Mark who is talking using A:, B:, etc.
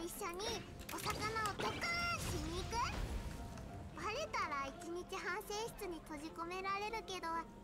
A: 一緒にお魚をドカーンしに行く？バレたら一日反省室に閉じ込められるけど。